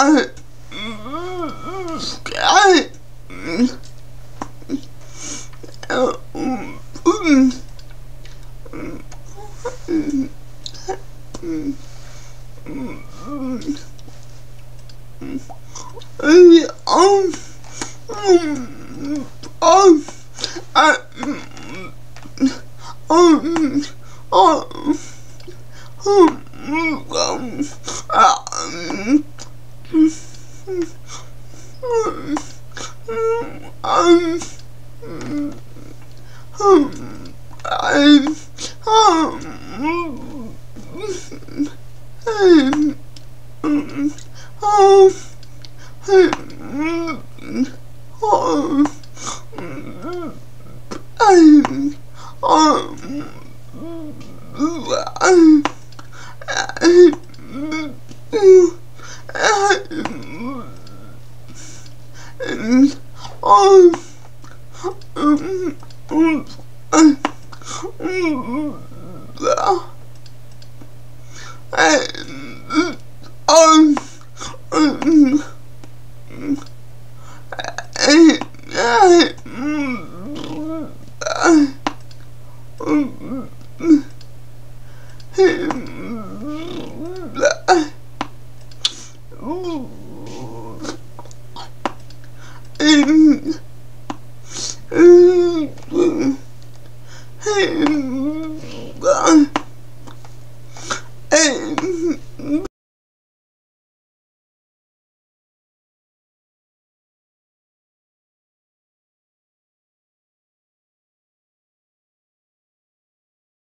Um, Oh. Ooh. Hey.